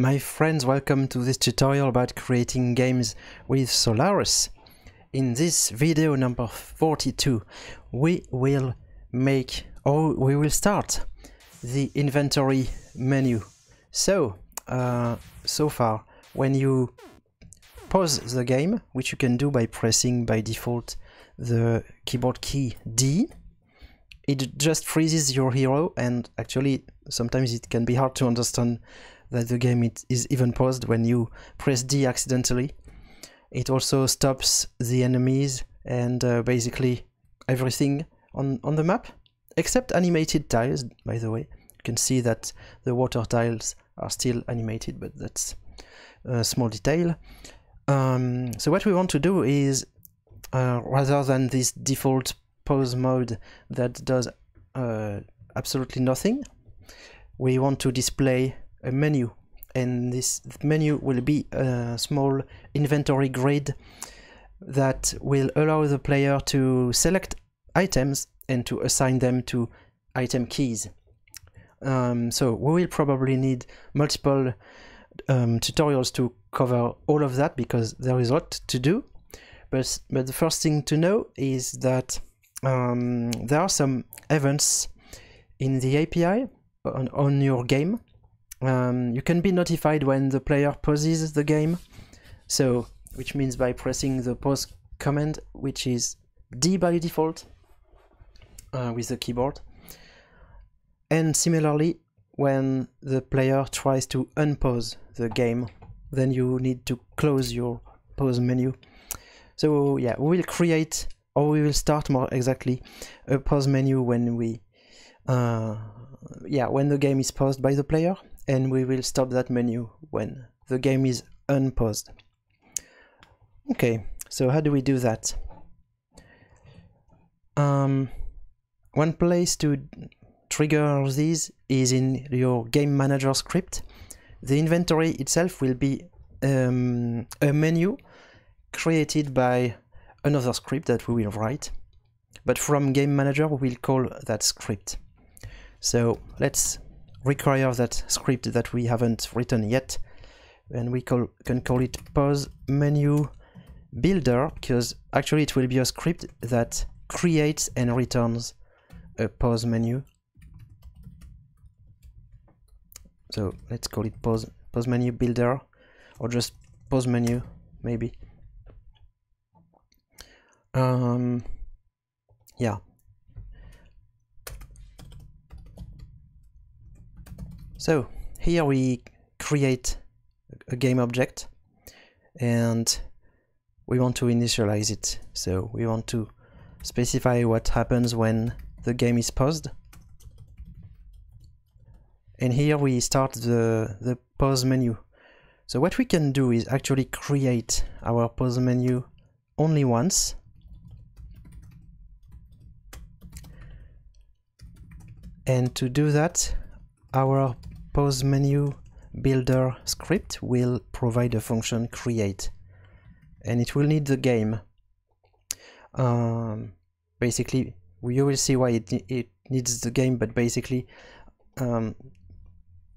My friends, welcome to this tutorial about creating games with Solarus. In this video number 42, we will make, or we will start the inventory menu. So, uh, so far, when you pause the game, which you can do by pressing by default the keyboard key D, it just freezes your hero and actually sometimes it can be hard to understand that the game is even paused when you press D accidentally. It also stops the enemies and uh, basically everything on, on the map, except animated tiles, by the way. You can see that the water tiles are still animated, but that's a small detail. Um, so what we want to do is, uh, rather than this default pause mode that does uh, absolutely nothing, we want to display a menu and this menu will be a small inventory grid that will allow the player to select items and to assign them to item keys. Um, so we will probably need multiple um, tutorials to cover all of that because there is a lot to do. But, but the first thing to know is that um, there are some events in the API on, on your game um, you can be notified when the player pauses the game. So which means by pressing the pause command which is D by default uh, with the keyboard. And similarly when the player tries to unpause the game then you need to close your pause menu. So yeah we will create or we will start more exactly a pause menu when we uh, yeah when the game is paused by the player and we will stop that menu when the game is unpaused. Okay, so how do we do that? Um, one place to trigger these is in your game manager script. The inventory itself will be um, a menu created by another script that we will write. But from game manager, we'll call that script. So let's require that script that we haven't written yet. And we call, can call it pause menu builder because actually it will be a script that creates and returns a pause menu. So let's call it pause pause menu builder or just pause menu maybe. Um yeah So here we create a game object and we want to initialize it. So we want to specify what happens when the game is paused. And here we start the, the pause menu. So what we can do is actually create our pause menu only once. And to do that, our pause menu builder script will provide a function create and it will need the game. Um, basically you will see why it, it needs the game but basically um,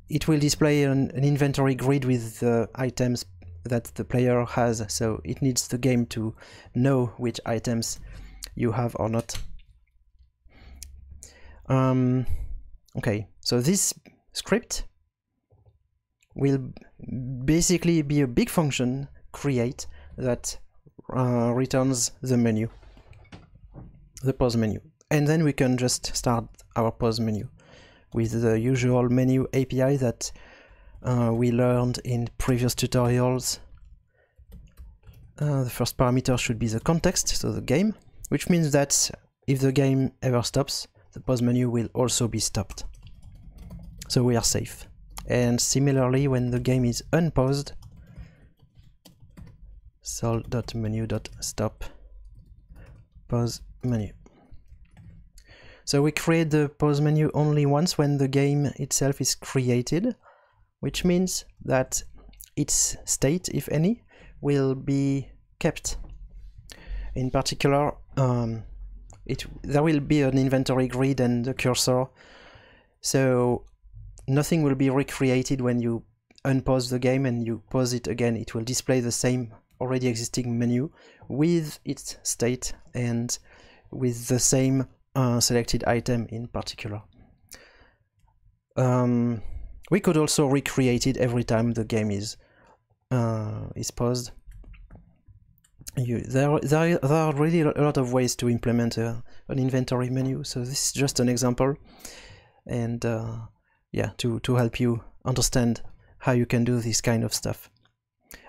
it will display an, an, inventory grid with the items that the player has so it needs the game to know which items you have or not. Um, okay so this script will basically be a big function create that uh, returns the menu the pause menu. And then we can just start our pause menu with the usual menu API that uh, we learned in previous tutorials. Uh, the first parameter should be the context so the game which means that if the game ever stops the pause menu will also be stopped so we are safe. And similarly, when the game is unpaused, sol.menu.stop pause menu. So we create the pause menu only once when the game itself is created, which means that its state, if any, will be kept. In particular, um, it there will be an inventory grid and a cursor. So nothing will be recreated when you unpause the game and you pause it again, it will display the same already existing menu with its state and with the same uh, selected item in particular. Um, we could also recreate it every time the game is uh, is paused. You, there, there, there are really a lot of ways to implement a, an inventory menu, so this is just an example, and uh, yeah, to, to help you understand how you can do this kind of stuff.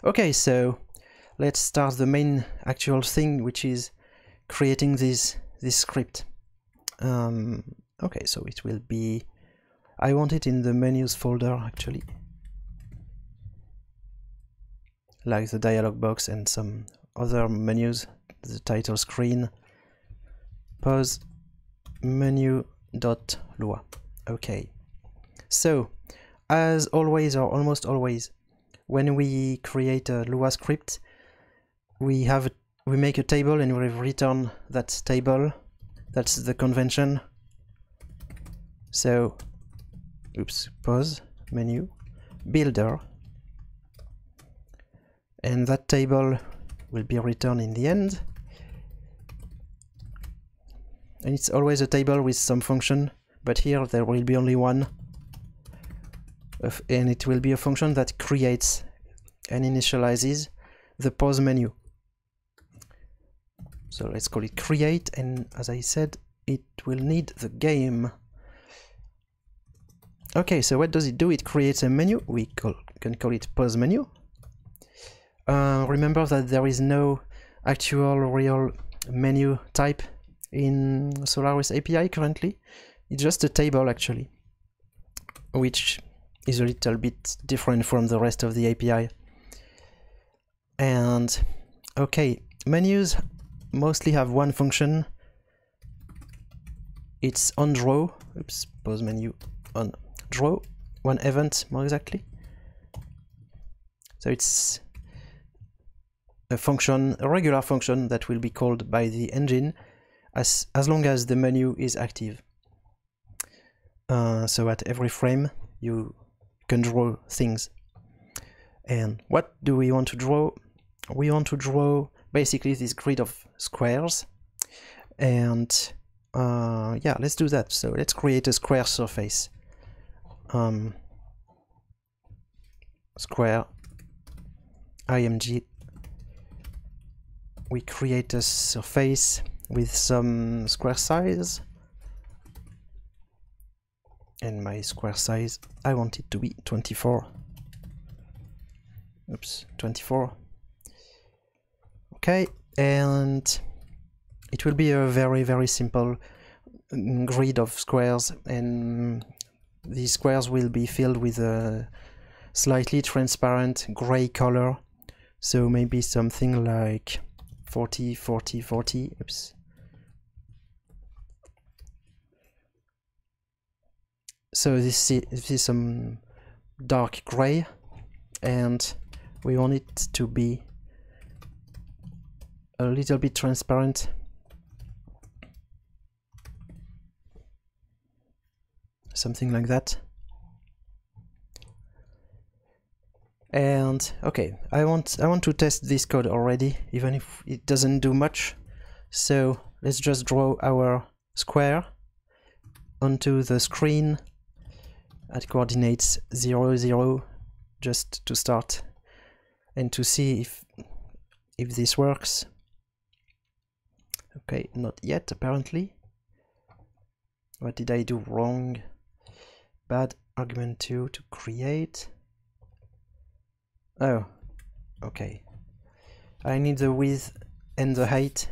Okay, so let's start the main actual thing, which is creating this this script. Um, okay, so it will be. I want it in the menus folder actually, like the dialog box and some other menus, the title screen. Pause menu dot lua. Okay, so as always or almost always, when we create a Lua script, we have we make a table and we return that table. That's the convention. So, oops, pause, menu, builder, and that table will be returned in the end. And it's always a table with some function, but here there will be only one. And it will be a function that creates and initializes the pause menu. So let's call it create, and as I said, it will need the game. Okay, so what does it do? It creates a menu. We call, can call it pause menu. Uh, remember that there is no actual real menu type in Solarus API currently. It's just a table actually, which is a little bit different from the rest of the API. And okay, menus mostly have one function. It's on draw. Oops, pause menu on draw. One event more exactly. So it's a function, a regular function that will be called by the engine as, as long as the menu is active. Uh, so at every frame you can draw things. And what do we want to draw? We want to draw basically this grid of squares. And uh, yeah, let's do that. So let's create a square surface. Um, square img we create a surface with some square size and my square size I want it to be 24 oops 24 okay and it will be a very very simple mm, grid of squares and these squares will be filled with a slightly transparent gray color. So maybe something like 40 40 40 oops so this is, this is some dark gray and we want it to be a little bit transparent. Something like that. And okay I want I want to test this code already even if it doesn't do much. So let's just draw our square onto the screen at coordinates 0 0 just to start and to see if if this works okay not yet apparently what did I do wrong bad argument 2 to create Oh, okay. I need the width and the height,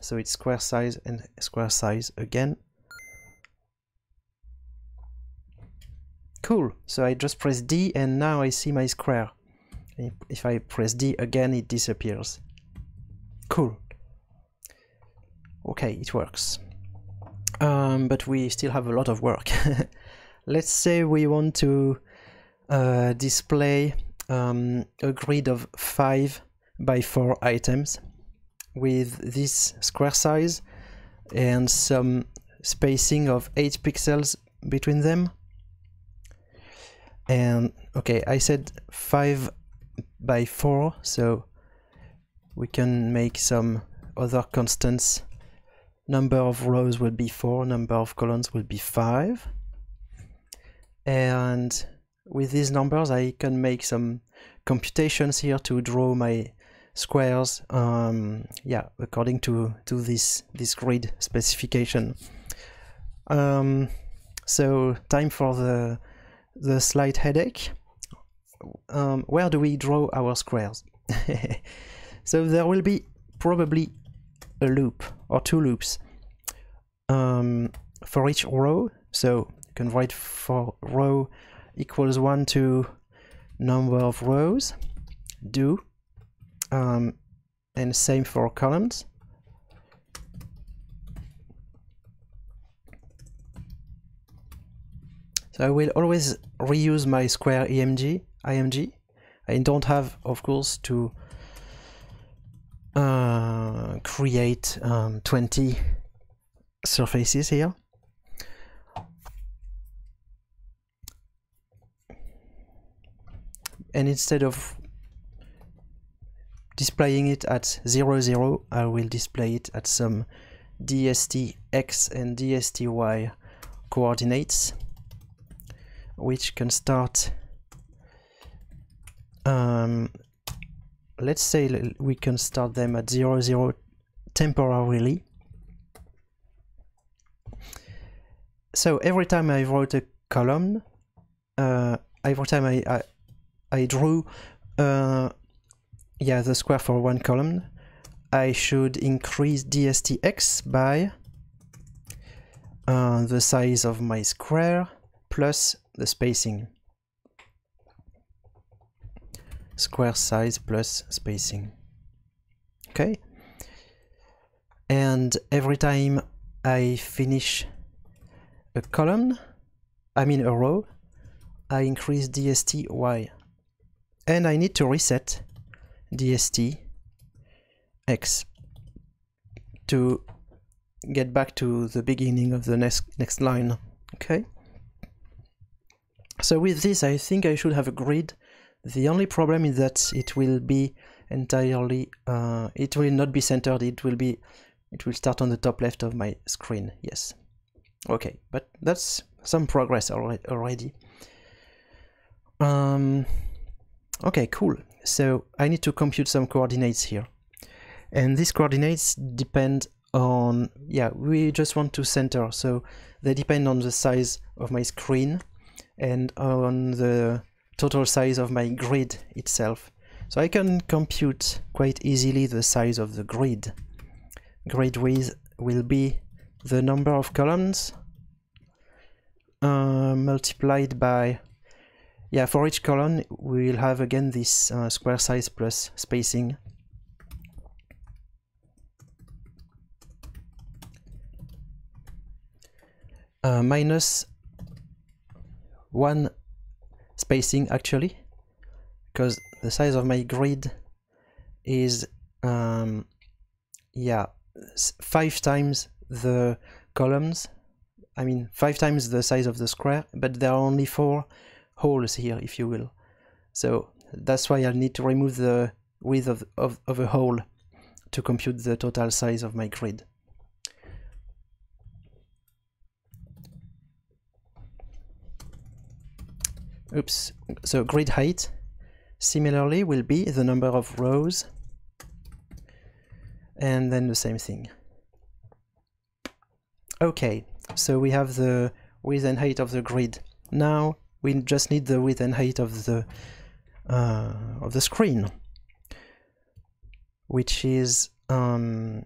so it's square size and square size again. Cool, so I just press D and now I see my square. If I press D again, it disappears. Cool. Okay, it works. Um, but we still have a lot of work. Let's say we want to uh, display um, a grid of 5 by 4 items with this square size and some spacing of 8 pixels between them. And okay I said 5 by 4 so we can make some other constants. Number of rows will be 4 number of columns will be 5 and with these numbers I can make some computations here to draw my squares um, yeah according to to this this grid specification. Um, so time for the the slight headache um, where do we draw our squares? So there will be probably a loop or two loops um, for each row. So you can write for row equals 1 to number of rows do um, and same for columns so I will always reuse my square EMG IMG I don't have of course to uh, create um, 20 surfaces here. And instead of displaying it at 0 0 I will display it at some dst x and dst y coordinates which can start um, let's say we can start them at 0 0 temporarily. So every time I wrote a column uh, every time I, I I drew uh, yeah the square for one column I should increase dstx by uh, the size of my square plus the spacing. Square size plus spacing. Okay. And every time I finish a column I mean a row I increase dst y. And I need to reset dst x to get back to the beginning of the next next line. Okay so with this I think I should have a grid the only problem is that it will be entirely uh, it will not be centered. It will be it will start on the top left of my screen. Yes. Okay. But that's some progress already. Um, Okay, cool. So I need to compute some coordinates here. And these coordinates depend on, yeah, we just want to center. So they depend on the size of my screen and on the total size of my grid itself. So I can compute quite easily the size of the grid. Grid width will be the number of columns uh, multiplied by yeah, for each column we will have again this uh, square size plus spacing. Uh, minus one spacing actually because the size of my grid is um, yeah five times the columns I mean five times the size of the square but there are only four holes here, if you will. So that's why I need to remove the width of, of, of a hole to compute the total size of my grid. Oops, so grid height similarly will be the number of rows and then the same thing. Okay, so we have the width and height of the grid. Now we just need the width and height of the uh, of the screen which is um,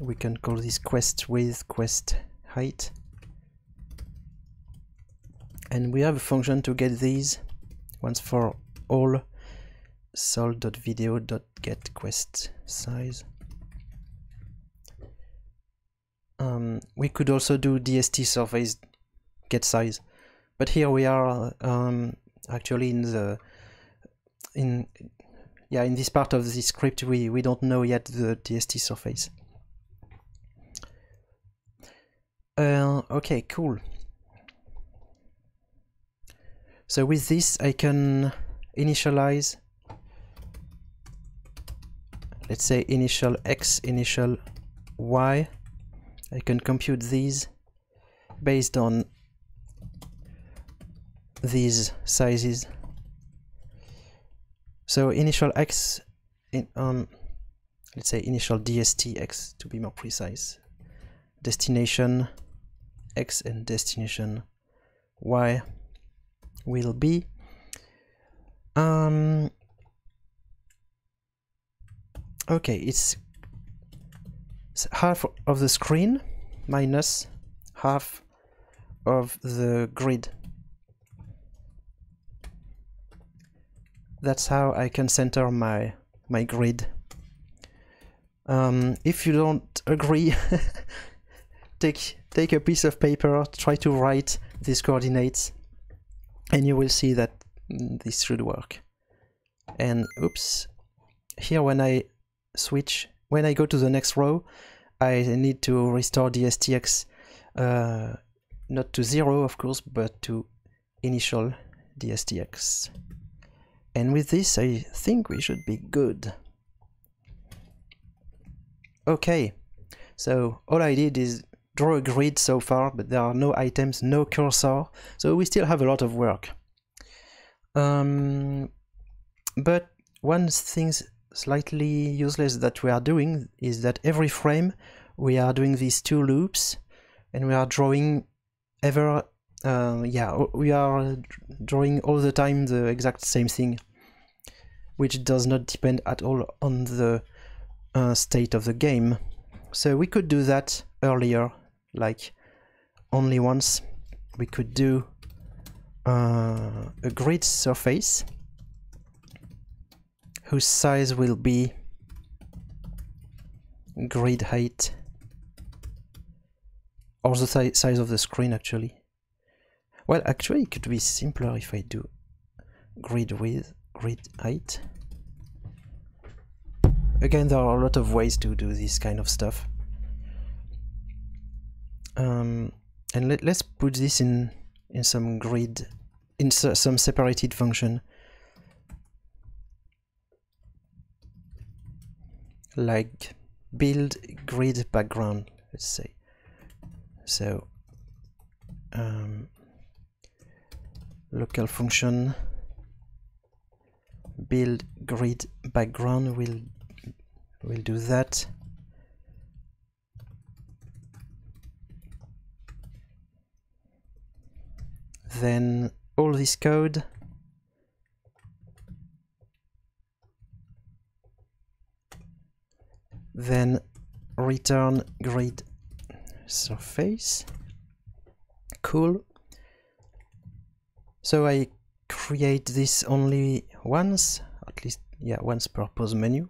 we can call this quest width quest height and we have a function to get these once for all sol.video.get quest size. Um, we could also do dst surface get size. But here we are um, actually in the in yeah in this part of the script we we don't know yet the dst surface. Uh, okay cool So with this I can initialize let's say initial x, initial y. I can compute these based on these sizes. So initial x in um let's say initial DST x to be more precise. Destination x and destination y will be. Um okay it's half of the screen minus half of the grid. That's how I can center my my grid. Um, if you don't agree take take a piece of paper try to write these coordinates and you will see that this should work. And oops here when I switch when I go to the next row I need to restore DSTX uh, not to zero of course but to initial the STX and with this I think we should be good. Okay so all I did is draw a grid so far but there are no items no cursor so we still have a lot of work. Um, but one thing slightly useless that we are doing is that every frame we are doing these two loops and we are drawing ever uh, yeah we are drawing all the time the exact same thing which does not depend at all on the uh, state of the game. So we could do that earlier like only once we could do uh, a grid surface whose size will be grid height. Or the si size of the screen actually. Well actually it could be simpler if I do grid width grid height. Again there are a lot of ways to do this kind of stuff um, and let, let's put this in in some grid in some separated function. Like build grid background let's say. So um, local function build grid background will will do that then all this code. Then return grid surface. Cool. So I create this only once at least yeah once per pose menu.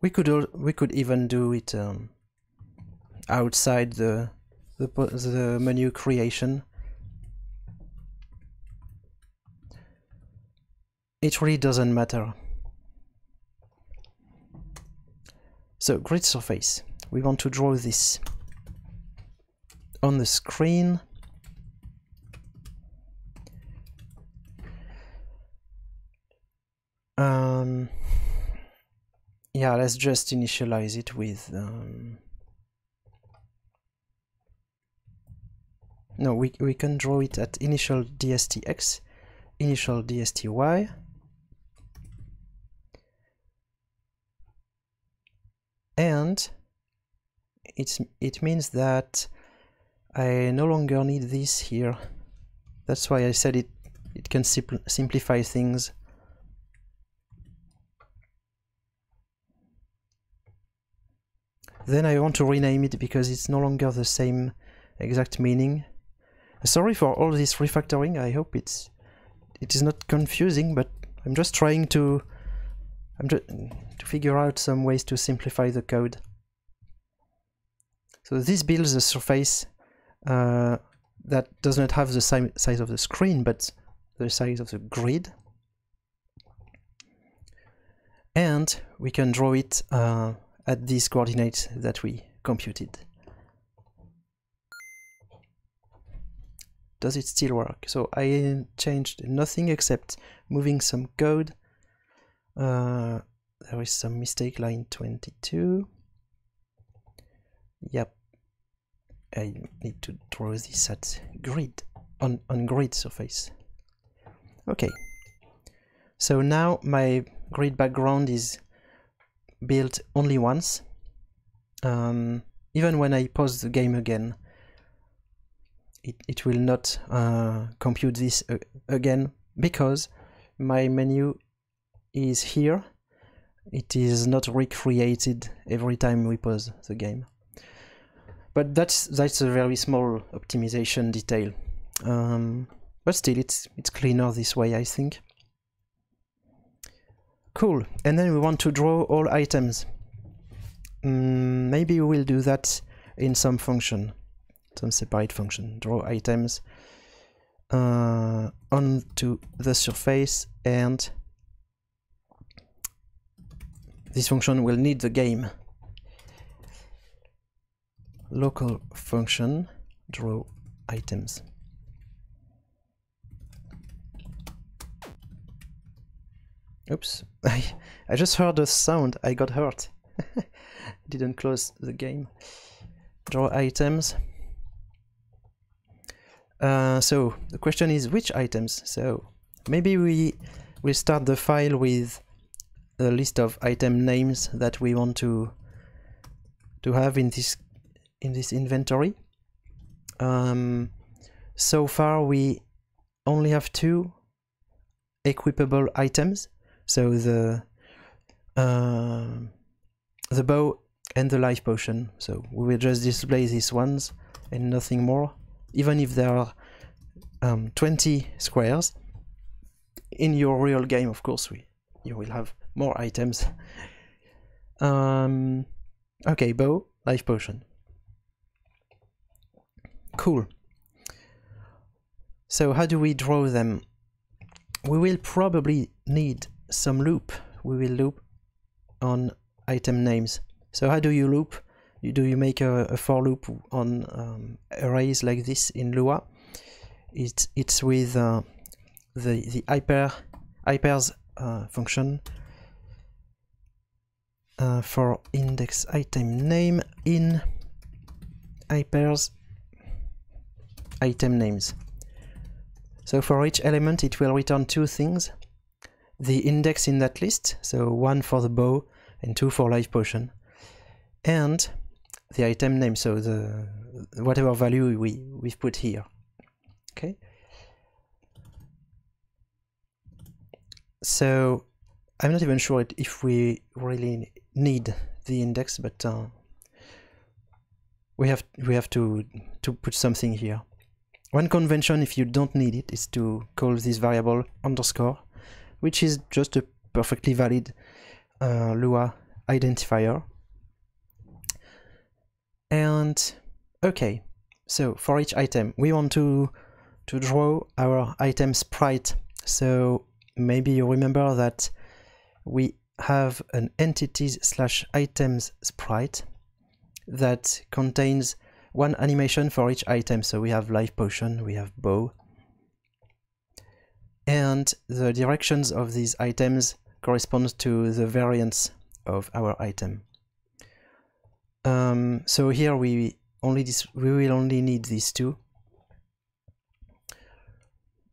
We could all, we could even do it um, outside the, the the menu creation it really doesn't matter So grid surface, we want to draw this on the screen. Um, yeah, let's just initialize it with um, no, we, we can draw it at initial DSTX, initial DSTY, and it's it means that I no longer need this here. That's why I said it it can simpl simplify things. Then I want to rename it because it's no longer the same exact meaning. Sorry for all this refactoring. I hope it's it is not confusing but I'm just trying to I'm just to figure out some ways to simplify the code. So this builds a surface uh, that does not have the size of the screen, but the size of the grid. And we can draw it uh, at these coordinates that we computed. does it still work? So I changed nothing except moving some code. Uh, there is some mistake line 22. Yep. I need to draw this at grid, on, on grid surface. Okay. So now my grid background is built only once. Um, even when I pause the game again, it, it will not uh, compute this uh, again because my menu is here. It is not recreated every time we pause the game. But that's that's a very small optimization detail. Um, but still, it's it's cleaner this way, I think. Cool. And then we want to draw all items. Mm, maybe we will do that in some function, some separate function. Draw items uh, onto the surface and this function will need the game. Local function draw items. Oops, I, I just heard a sound, I got hurt. Didn't close the game. Draw items. Uh, so the question is which items? So maybe we will start the file with a list of item names that we want to to have in this in this inventory. Um, so far we only have two equipable items so the uh, the bow and the life potion. So we will just display these ones and nothing more. Even if there are um, 20 squares, in your real game, of course, we you will have more items. Um, okay, bow, life potion. Cool. So how do we draw them? We will probably need some loop. We will loop on item names. So how do you loop? You, do you make a, a for loop on um, arrays like this in Lua? It's it's with uh, the the hyper ipairs uh, function uh, for index item name in ipairs item names. So for each element it will return two things the index in that list, so one for the bow and two for life potion, and the item name, so the whatever value we we've put here. Okay. So I'm not even sure if we really need the index, but uh, we have we have to to put something here. One convention, if you don't need it, is to call this variable underscore which is just a perfectly valid uh, Lua identifier. And okay, so for each item, we want to to draw our item sprite. So maybe you remember that we have an entities slash items sprite that contains one animation for each item. So we have life potion, we have bow, and the directions of these items correspond to the variants of our item. Um, so here we only we will only need these two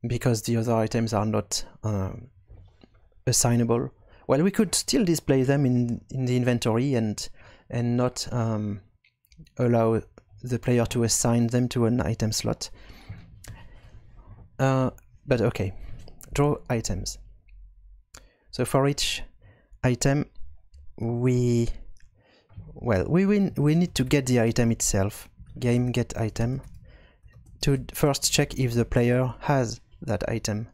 because the other items are not uh, assignable. Well, we could still display them in in the inventory and and not um, allow the player to assign them to an item slot. Uh, but okay, draw items. So for each item, we well we win, we need to get the item itself. Game get item to first check if the player has that item.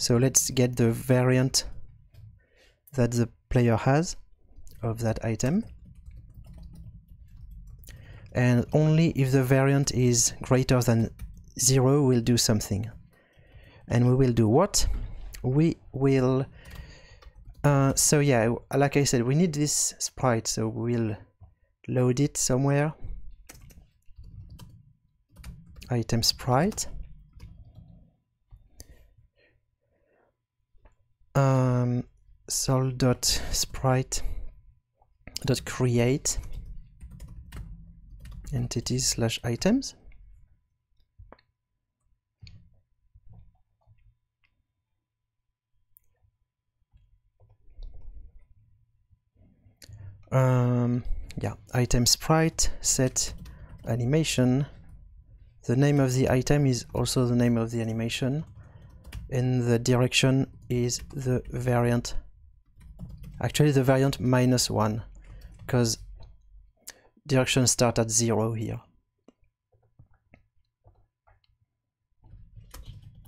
So let's get the variant that the player has of that item. And only if the variant is greater than 0 we'll do something. And we will do what? We will... Uh, so yeah, like I said, we need this sprite, so we'll load it somewhere. item sprite um, sol.sprite dot create entities slash items. Um, yeah item sprite set animation. The name of the item is also the name of the animation and the direction is the variant actually the variant minus one because direction start at zero here.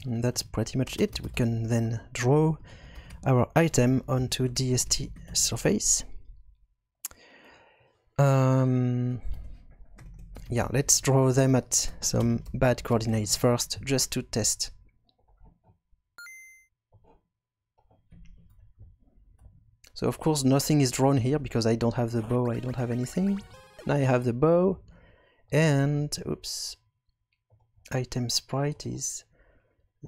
And that's pretty much it. We can then draw our item onto DST surface. Um, yeah, let's draw them at some bad coordinates first, just to test. So of course nothing is drawn here because I don't have the bow, I don't have anything. Now I have the bow, and oops, item sprite is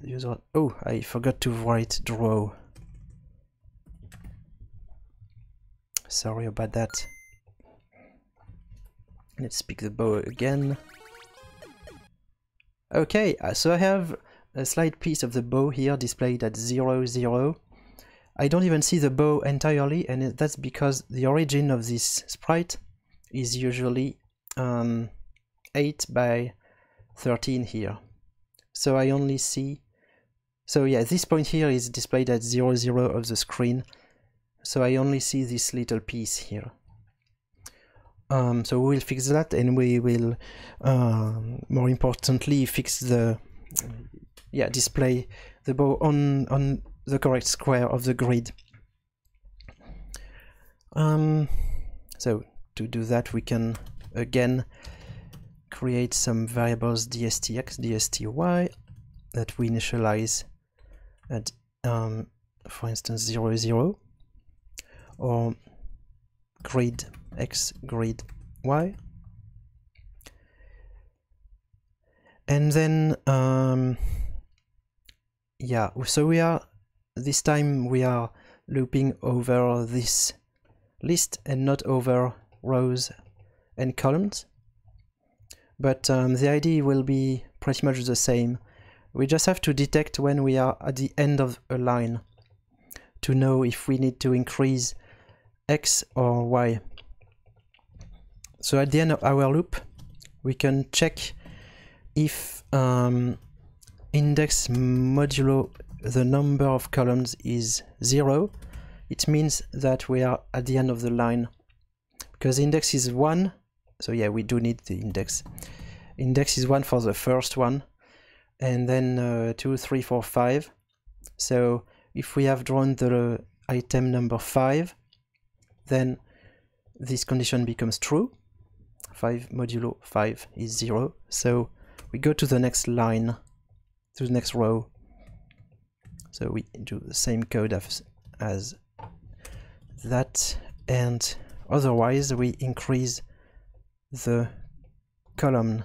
user. Oh, I forgot to write draw. Sorry about that. Let's pick the bow again. Okay, uh, so I have a slight piece of the bow here displayed at 0, 0. I don't even see the bow entirely, and that's because the origin of this sprite is usually um, 8 by 13 here. So I only see... So yeah, this point here is displayed at 0, 0 of the screen. So I only see this little piece here. Um, so we will fix that and we will, um, more importantly, fix the, yeah, display the bow on, on the correct square of the grid. Um, so to do that we can again create some variables dstx, dsty that we initialize at, um, for instance, 0, 0 or grid x grid y and then um, yeah so we are this time we are looping over this list and not over rows and columns. But um, the idea will be pretty much the same. We just have to detect when we are at the end of a line to know if we need to increase x or y. So at the end of our loop, we can check if um, index modulo the number of columns is zero, it means that we are at the end of the line. Because index is one, so yeah, we do need the index. Index is one for the first one, and then uh, two, three, four, five. So if we have drawn the item number five, then this condition becomes true. 5 modulo 5 is 0. So we go to the next line, to the next row. So we do the same code as, as that and otherwise we increase the column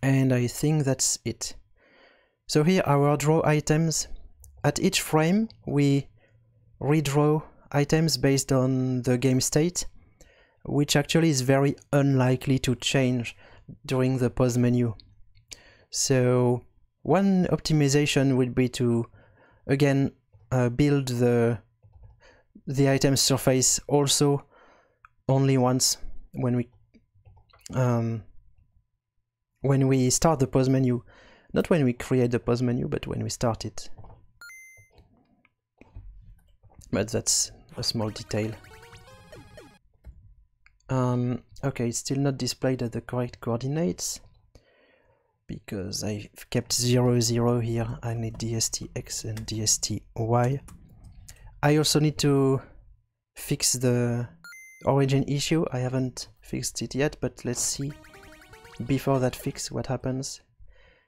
and I think that's it. So here our draw items, at each frame we redraw items based on the game state, which actually is very unlikely to change during the pause menu. So one optimization would be to again uh, build the the item surface also only once when we um, when we start the pause menu. Not when we create the pause menu but when we start it. But that's a small detail. Um, okay, it's still not displayed at the correct coordinates because I've kept 0, 0 here. I need dstx and dsty. I also need to fix the origin issue. I haven't fixed it yet, but let's see before that fix what happens.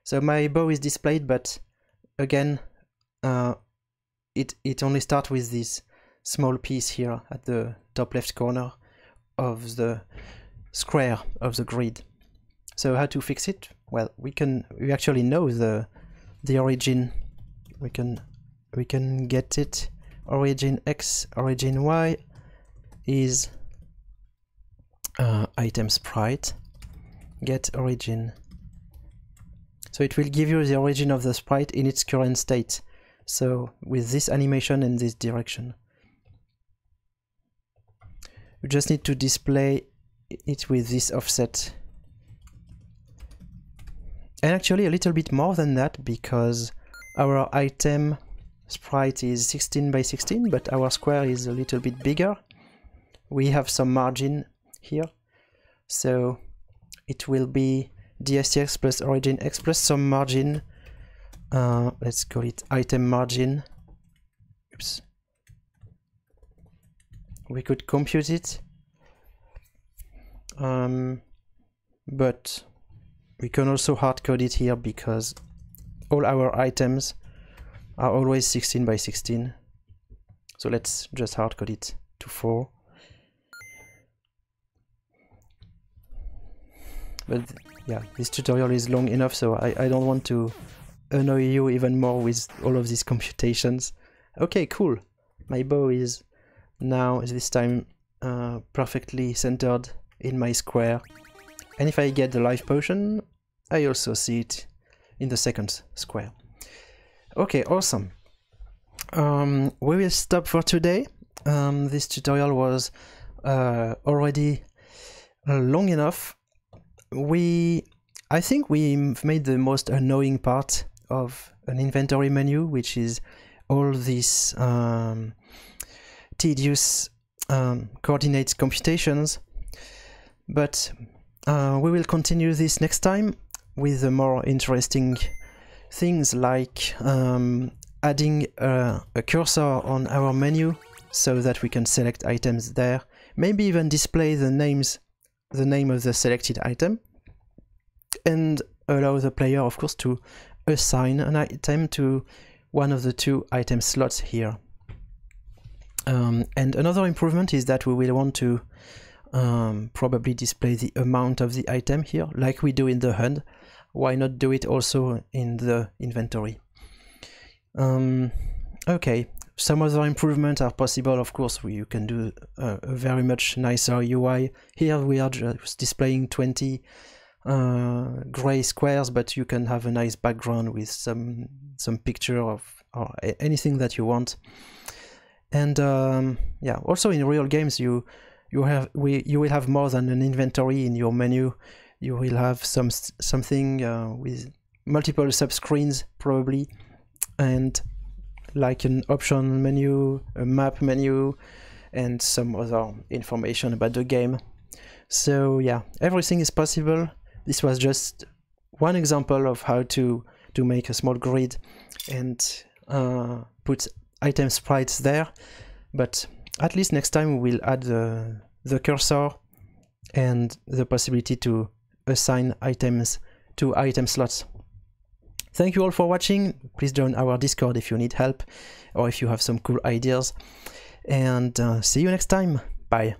So my bow is displayed, but again, uh, it, it only starts with this small piece here at the top left corner of the square of the grid. So how to fix it? Well, we can we actually know the the origin. We can we can get it. Origin x, origin y is uh, item sprite. Get origin. So it will give you the origin of the sprite in its current state. So with this animation and this direction. We just need to display it with this offset. And actually a little bit more than that because our item sprite is 16 by 16 but our square is a little bit bigger. We have some margin here. So it will be dstx plus origin x plus some margin. Uh, let's call it item margin. Oops. We could compute it. Um, but we can also hard code it here because all our items are always 16 by 16 so let's just hard code it to 4 but yeah this tutorial is long enough so I, I don't want to annoy you even more with all of these computations. Okay cool. My bow is now this time uh, perfectly centered in my square and if I get the life potion I also see it in the second square. Okay awesome. Um, we will stop for today. Um, this tutorial was uh, already uh, long enough. We I think we made the most annoying part of an inventory menu which is all these um, tedious um, computations. But uh, we will continue this next time with the more interesting things like um, adding a, a, cursor on our menu so that we can select items there. Maybe even display the names the name of the selected item. And allow the player of course to assign an item to one of the two item slots here. Um, and another improvement is that we will want to um, probably display the amount of the item here like we do in the HUD. Why not do it also in the inventory? Um, okay some other improvements are possible of course. You can do a, a, very much nicer UI here we are just displaying 20 uh, gray squares but you can have a nice background with some some picture of or anything that you want. And um, yeah also in real games you you have we you will have more than an inventory in your menu. You will have some something uh, with multiple subscreens probably and like an option menu a map menu and some other information about the game. So yeah everything is possible. This was just one example of how to to make a small grid and uh, put item sprites there but at least next time we'll add the, the cursor and the possibility to assign items to item slots. Thank you all for watching. Please join our Discord if you need help or if you have some cool ideas. And uh, see you next time. Bye.